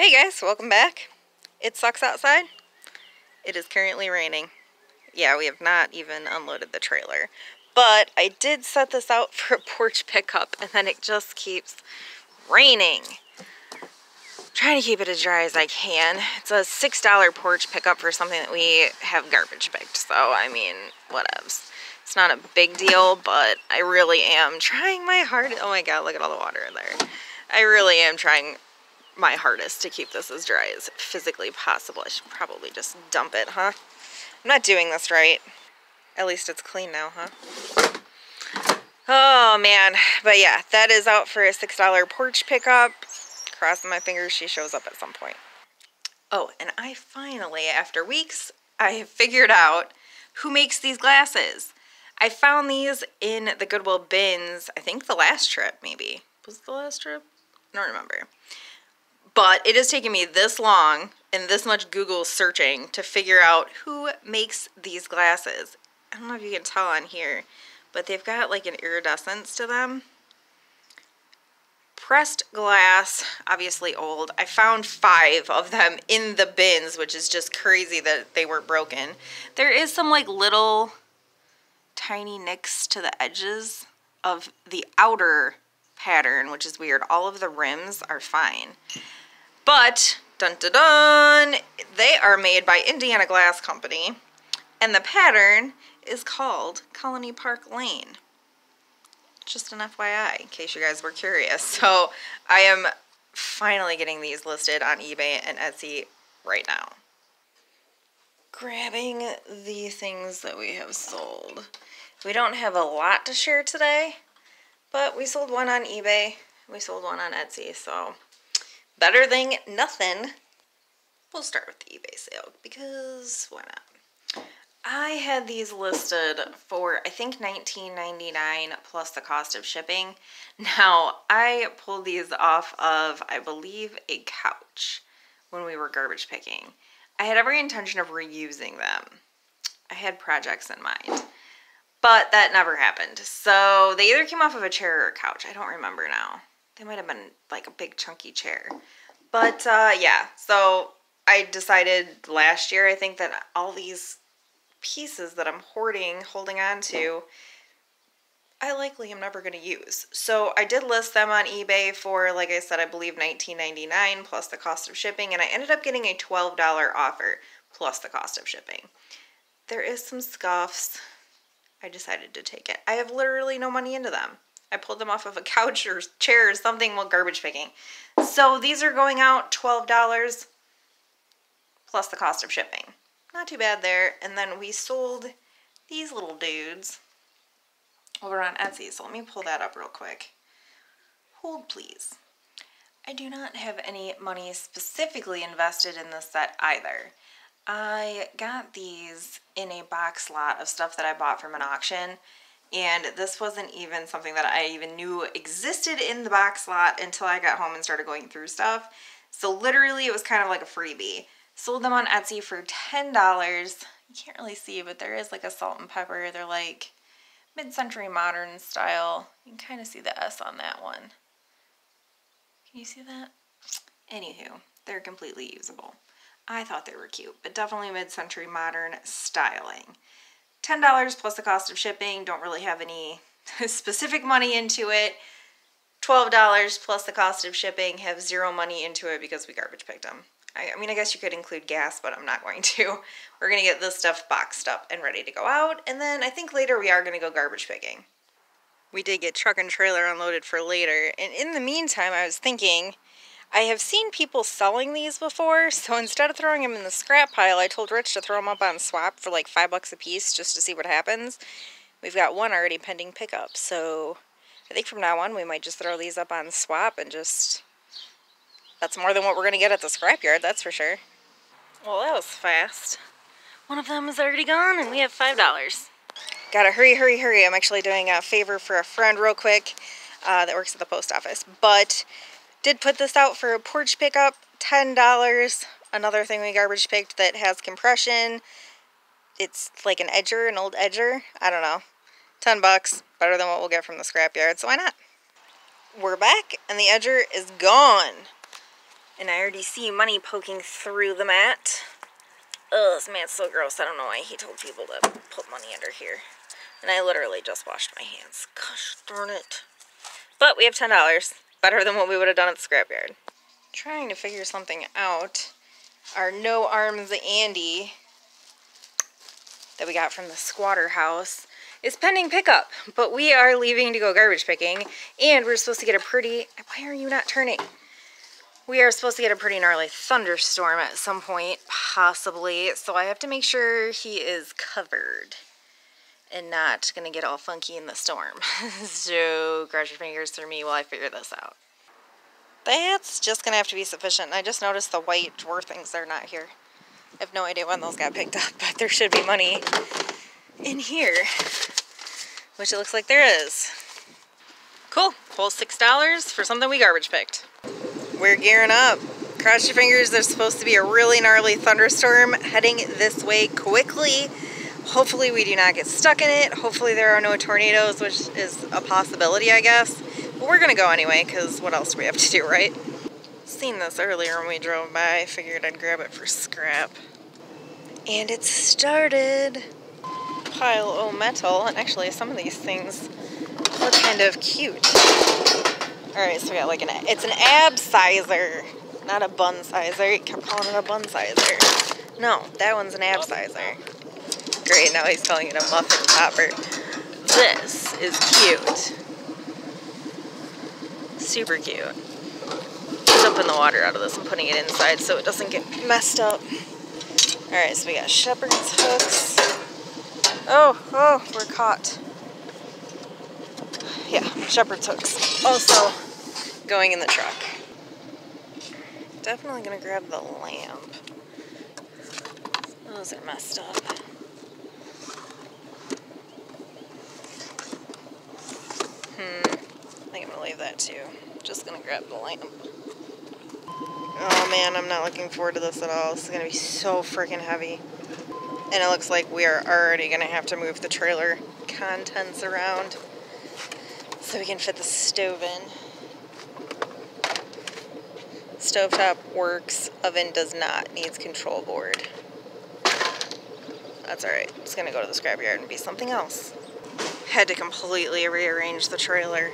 Hey guys, welcome back. It sucks outside. It is currently raining. Yeah, we have not even unloaded the trailer. But I did set this out for a porch pickup and then it just keeps raining. I'm trying to keep it as dry as I can. It's a $6 porch pickup for something that we have garbage picked. So, I mean, whatevs. It's not a big deal, but I really am trying my hardest. Oh my god, look at all the water in there. I really am trying my hardest to keep this as dry as physically possible. I should probably just dump it, huh? I'm not doing this right. At least it's clean now, huh? Oh, man. But yeah, that is out for a $6 porch pickup. Crossing my fingers she shows up at some point. Oh, and I finally, after weeks, I have figured out who makes these glasses. I found these in the Goodwill bins, I think the last trip, maybe. Was the last trip? I don't remember. But it has taken me this long and this much Google searching to figure out who makes these glasses. I don't know if you can tell on here, but they've got like an iridescence to them. Pressed glass, obviously old. I found five of them in the bins, which is just crazy that they weren't broken. There is some like little tiny nicks to the edges of the outer pattern, which is weird. All of the rims are fine. But, dun dun dun, they are made by Indiana Glass Company. And the pattern is called Colony Park Lane. Just an FYI, in case you guys were curious. So, I am finally getting these listed on eBay and Etsy right now. Grabbing the things that we have sold. We don't have a lot to share today, but we sold one on eBay. We sold one on Etsy, so better than nothing. We'll start with the eBay sale because why not? I had these listed for I think $19.99 plus the cost of shipping. Now, I pulled these off of, I believe, a couch when we were garbage picking. I had every intention of reusing them. I had projects in mind. But that never happened. So they either came off of a chair or a couch. I don't remember now. They might have been like a big chunky chair. But uh, yeah, so I decided last year, I think that all these pieces that I'm hoarding, holding on to, I likely am never going to use. So I did list them on eBay for, like I said, I believe $19.99 plus the cost of shipping, and I ended up getting a $12 offer plus the cost of shipping. There is some scuffs. I decided to take it. I have literally no money into them. I pulled them off of a couch or chair or something while garbage picking. So these are going out $12 plus the cost of shipping. Not too bad there. And then we sold these little dudes over on Etsy. So let me pull that up real quick. Hold please. I do not have any money specifically invested in this set either. I got these in a box lot of stuff that I bought from an auction and this wasn't even something that I even knew existed in the box lot until I got home and started going through stuff. So literally it was kind of like a freebie. Sold them on Etsy for $10. You can't really see, but there is like a salt and pepper. They're like mid-century modern style. You can kind of see the S on that one. Can you see that? Anywho, they're completely usable. I thought they were cute, but definitely mid-century modern styling. $10 plus the cost of shipping. Don't really have any specific money into it. $12 plus the cost of shipping. Have zero money into it because we garbage picked them. I, I mean, I guess you could include gas, but I'm not going to. We're going to get this stuff boxed up and ready to go out. And then I think later we are going to go garbage picking. We did get truck and trailer unloaded for later. And in the meantime, I was thinking I have seen people selling these before, so instead of throwing them in the scrap pile, I told Rich to throw them up on swap for like five bucks a piece just to see what happens. We've got one already pending pickup, so I think from now on we might just throw these up on swap and just... That's more than what we're going to get at the scrapyard, that's for sure. Well, that was fast. One of them is already gone and we have $5. Gotta hurry, hurry, hurry. I'm actually doing a favor for a friend real quick uh, that works at the post office. But did put this out for a porch pickup, $10. Another thing we garbage picked that has compression. It's like an edger, an old edger. I don't know. 10 bucks, better than what we'll get from the scrapyard, so why not? We're back, and the edger is gone. And I already see money poking through the mat. Oh, this mat's so gross. I don't know why he told people to put money under here. And I literally just washed my hands. Gosh darn it. But we have $10. Better than what we would have done at the scrapyard. Trying to figure something out. Our No Arms Andy that we got from the squatter house is pending pickup. But we are leaving to go garbage picking. And we're supposed to get a pretty... Why are you not turning? We are supposed to get a pretty gnarly thunderstorm at some point, possibly. So I have to make sure he is covered and not going to get all funky in the storm. so cross your fingers through me while I figure this out. That's just going to have to be sufficient. I just noticed the white drawer things, they're not here. I have no idea when those got picked up, but there should be money in here, which it looks like there is. Cool, whole $6 for something we garbage picked. We're gearing up. Cross your fingers, there's supposed to be a really gnarly thunderstorm heading this way quickly. Hopefully we do not get stuck in it. Hopefully there are no tornadoes, which is a possibility, I guess. But we're gonna go anyway, because what else do we have to do, right? Seen this earlier when we drove by. Figured I'd grab it for scrap. And it started. Pile of metal. And actually, some of these things look kind of cute. Alright, so we got like an, it's an ab sizer, not a bun sizer. Kept calling it a bun sizer. No, that one's an ab sizer great. Now he's calling it a muffin topper. This is cute. Super cute. Dumping the water out of this and putting it inside so it doesn't get messed up. Alright, so we got shepherd's hooks. Oh, oh, we're caught. Yeah, shepherd's hooks. Also going in the truck. Definitely gonna grab the lamp. Those are messed up. Hmm. I think I'm gonna leave that too. Just gonna grab the lamp. Oh man, I'm not looking forward to this at all. This is gonna be so freaking heavy. And it looks like we are already gonna have to move the trailer contents around so we can fit the stove in. Stovetop works, oven does not, needs control board. That's alright. It's gonna go to the scrapyard and be something else had to completely rearrange the trailer.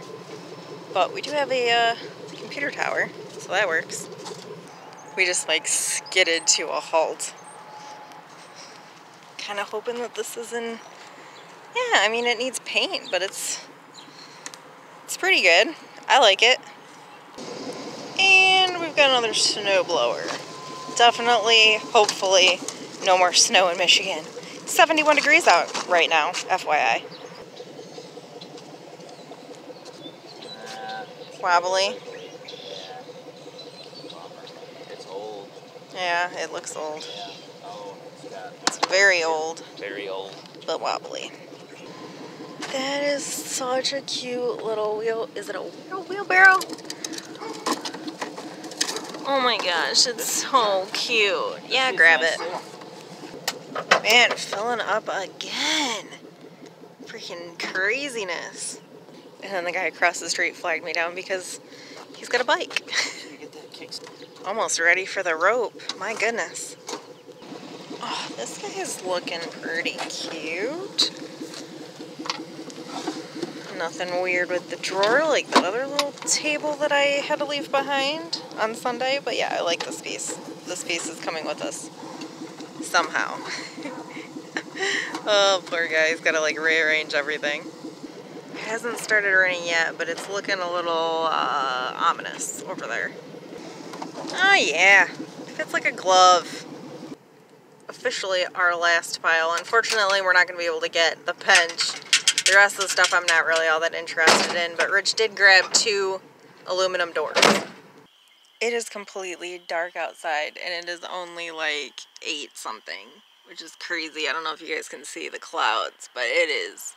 But we do have a uh, computer tower, so that works. We just like skidded to a halt. Kind of hoping that this isn't, yeah, I mean it needs paint, but it's, it's pretty good. I like it. And we've got another snow blower. Definitely, hopefully, no more snow in Michigan. 71 degrees out right now, FYI. Wobbly. It's old. Yeah, it looks old. Yeah. Oh, it's very old. Very old. But wobbly. That is such a cute little wheel. Is it a wheelbarrow? Oh my gosh, it's so cute. Yeah, grab it. Man, filling up again. Freaking craziness. And then the guy across the street flagged me down because he's got a bike. Almost ready for the rope. My goodness. Oh, this guy is looking pretty cute. Nothing weird with the drawer like that other little table that I had to leave behind on Sunday. But yeah, I like this piece. This piece is coming with us somehow. oh, poor guy. He's got to like rearrange everything hasn't started raining yet, but it's looking a little uh, ominous over there. Oh yeah, fits like a glove. Officially our last pile. Unfortunately, we're not going to be able to get the bench. The rest of the stuff I'm not really all that interested in, but Rich did grab two aluminum doors. It is completely dark outside, and it is only like 8 something, which is crazy. I don't know if you guys can see the clouds, but it is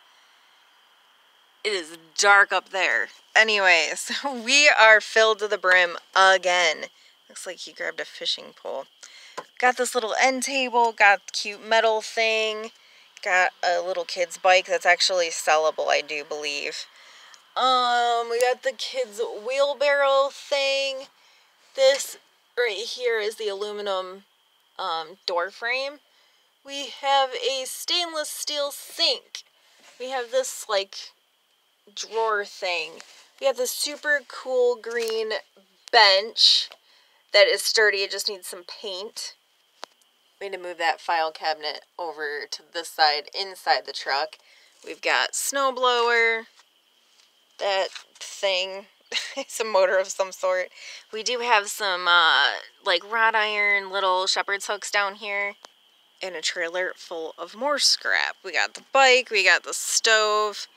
it is dark up there. Anyways, we are filled to the brim again. Looks like he grabbed a fishing pole. Got this little end table, got cute metal thing, got a little kid's bike that's actually sellable, I do believe. Um, we got the kids' wheelbarrow thing. This right here is the aluminum um, door frame. We have a stainless steel sink. We have this like drawer thing. We have this super cool green bench that is sturdy. It just needs some paint. We need to move that file cabinet over to this side inside the truck. We've got snowblower, that thing. it's a motor of some sort. We do have some uh, like wrought iron little shepherd's hooks down here and a trailer full of more scrap. We got the bike, we got the stove,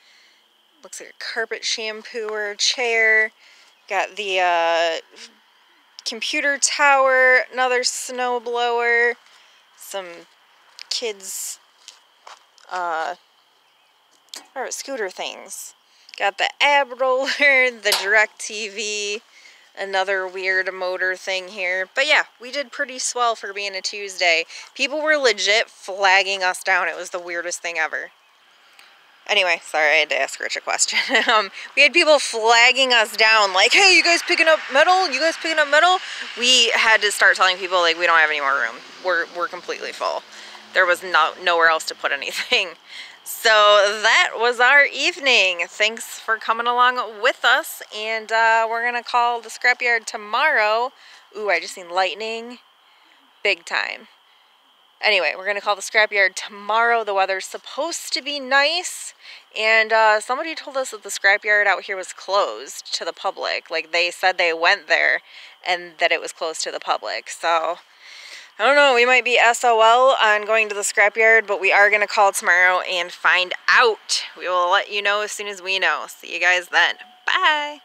looks like a carpet shampooer, chair, got the uh, computer tower, another snow blower, some kids uh, or scooter things. Got the ab roller, the DirecTV, another weird motor thing here. But yeah, we did pretty swell for being a Tuesday. People were legit flagging us down. It was the weirdest thing ever. Anyway, sorry, I had to ask Rich a question. um, we had people flagging us down, like, hey, you guys picking up metal? You guys picking up metal? We had to start telling people, like, we don't have any more room. We're, we're completely full. There was no, nowhere else to put anything. So that was our evening. Thanks for coming along with us. And uh, we're going to call the scrapyard tomorrow. Ooh, I just seen lightning. Big time. Anyway, we're going to call the scrapyard tomorrow. The weather's supposed to be nice. And uh, somebody told us that the scrapyard out here was closed to the public. Like they said they went there and that it was closed to the public. So I don't know, we might be SOL on going to the scrapyard, but we are going to call tomorrow and find out. We will let you know as soon as we know. See you guys then. Bye.